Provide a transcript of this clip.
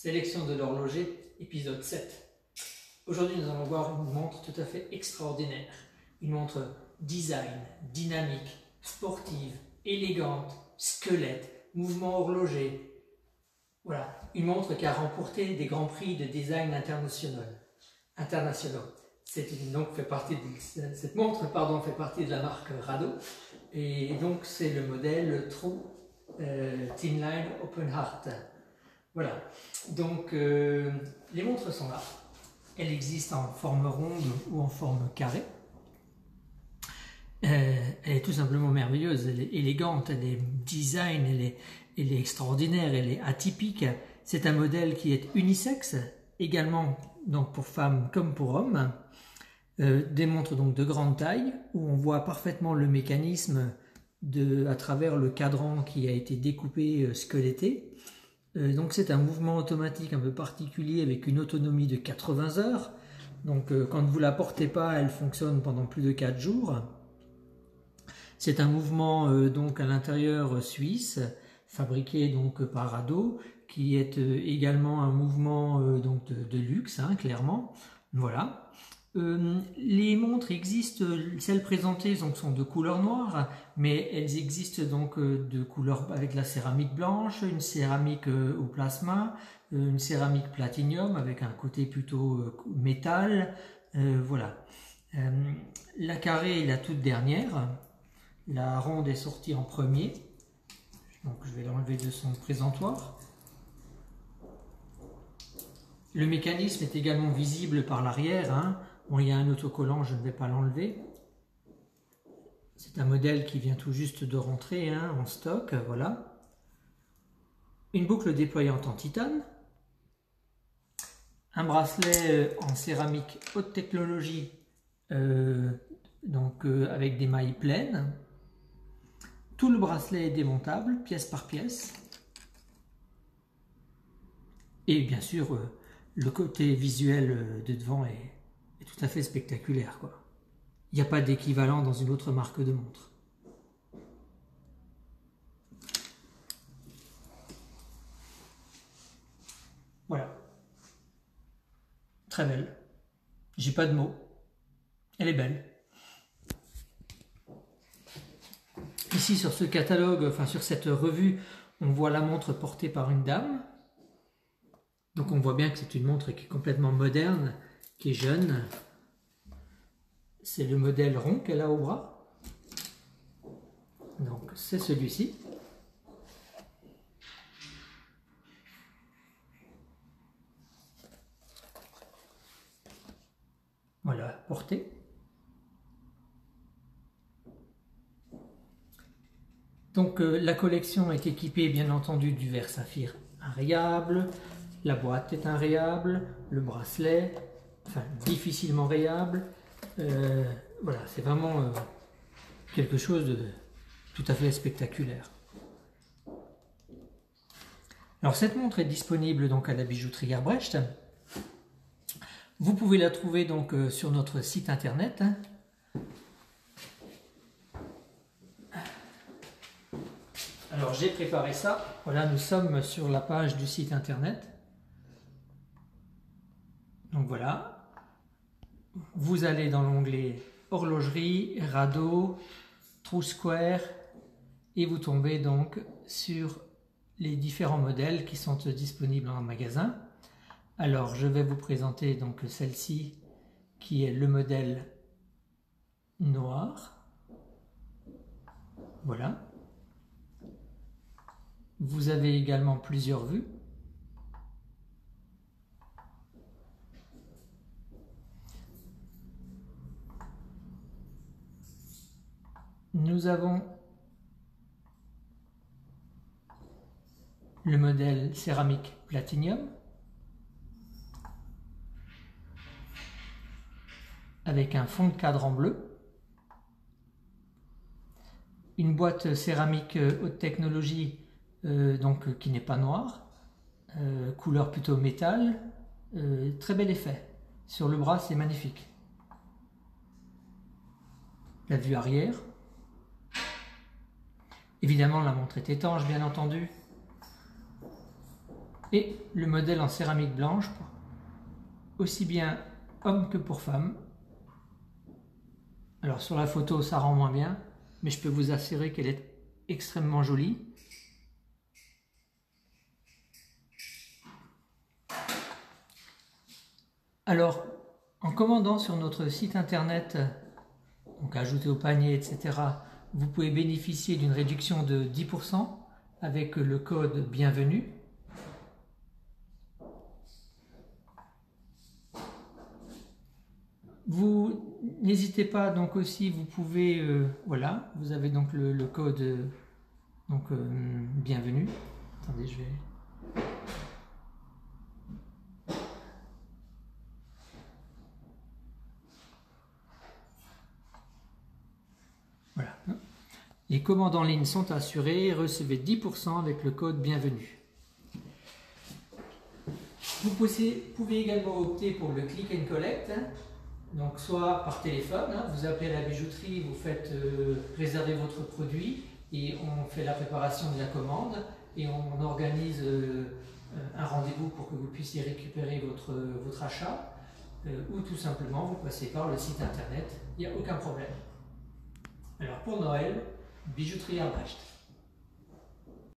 Sélection de l'horloger, épisode 7. Aujourd'hui, nous allons voir une montre tout à fait extraordinaire. Une montre design, dynamique, sportive, élégante, squelette, mouvement horloger. Voilà, une montre qui a remporté des grands prix de design internationaux. internationaux. Cette montre fait partie de la marque Rado. Et donc c'est le modèle True euh, Thin Line Open Heart. Voilà, donc euh, les montres sont là. Elles existent en forme ronde ou en forme carrée. Euh, elle est tout simplement merveilleuse, elle est élégante, elle est design, elle est, extraordinaire, elle est atypique. C'est un modèle qui est unisexe, également donc pour femmes comme pour hommes. Euh, des montres donc de grande taille, où on voit parfaitement le mécanisme à travers le cadran qui a été découpé, squeletté. Euh, donc c'est un mouvement automatique un peu particulier avec une autonomie de 80 heures. Donc euh, quand vous ne la portez pas, elle fonctionne pendant plus de 4 jours. C'est un mouvement euh, donc à l'intérieur suisse, fabriqué donc par Ado, qui est également un mouvement donc de, luxe, hein, clairement. Voilà. Euh, les montres existent, celles présentées sont de couleur noire, mais elles existent donc euh, de couleur avec la céramique blanche, une céramique euh, au plasma, une céramique platinium avec un côté plutôt métal. voilà. la carrée est la toute dernière. La ronde est sortie en premier. Donc je vais l'enlever de son présentoir. Le mécanisme est également visible par l'arrière. Hein. Il y a un autocollant, je ne vais pas l'enlever. C'est un modèle qui vient tout juste de rentrer hein, en stock, voilà. Une boucle déployante en titane. Un bracelet euh, en céramique haute technologie, euh, donc euh, avec des mailles pleines. Tout le bracelet est démontable, pièce par pièce. Et bien sûr, le côté visuel de devant est tout à fait spectaculaire. quoi. Il n'y a pas d'équivalent dans une autre marque de montre. Voilà. Très belle. J'ai pas de mots. Elle est belle. Ici sur ce catalogue, enfin sur cette revue, on voit la montre portée par une dame. Donc on voit bien que c'est une montre qui est complètement moderne, qui est jeune. C'est le modèle rond qu'elle a au bras. Donc c'est celui-ci. Voilà, portée. Donc euh, la collection est équipée bien entendu du verre saphir rayable, la boîte est un rayable, le bracelet, difficilement rayable. Euh, voilà, c'est vraiment euh, quelque chose de tout à fait spectaculaire. Alors cette montre est disponible donc à la bijouterie Herbrecht. Vous pouvez la trouver donc euh, sur notre site internet. Alors j'ai préparé ça. Voilà, nous sommes sur la page du site internet. Donc voilà, vous allez dans l'onglet horlogerie, radeau, trou square et vous tombez donc sur les différents modèles qui sont disponibles en magasin. Alors je vais vous présenter donc celle-ci qui est le modèle noir. Voilà. Vous avez également plusieurs vues. Nous avons le modèle céramique platinium avec un fond de cadre en bleu, une boîte céramique euh, haute technologie euh, donc qui n'est pas noire, euh, couleur plutôt métal, très bel effet. Sur le bras, c'est magnifique. La vue arrière, Évidemment, la montre est étanche, bien entendu. Et le modèle en céramique blanche, aussi bien homme que pour femme. Alors sur la photo, ça rend moins bien, mais je peux vous assurer qu'elle est extrêmement jolie. Alors, en commandant sur notre site internet, donc ajouté au panier, etc., vous pouvez bénéficier d'une réduction de 10% avec le code bienvenue. Vous n'hésitez pas donc aussi, vous pouvez, euh, voilà, vous avez donc le, code donc euh, bienvenue. Attendez, je vais Les commandes en ligne sont assurées, recevez 10% avec le code bienvenue. Vous pouvez également opter pour le click and collect, hein. donc soit par téléphone, hein. vous appelez la bijouterie, vous faites euh, réserver votre produit et on fait la préparation de la commande et on organise euh, un rendez-vous pour que vous puissiez récupérer votre, votre achat euh, ou tout simplement vous passez par le site internet, il n'y a aucun problème. Alors pour Noël, bijouterie Albrecht.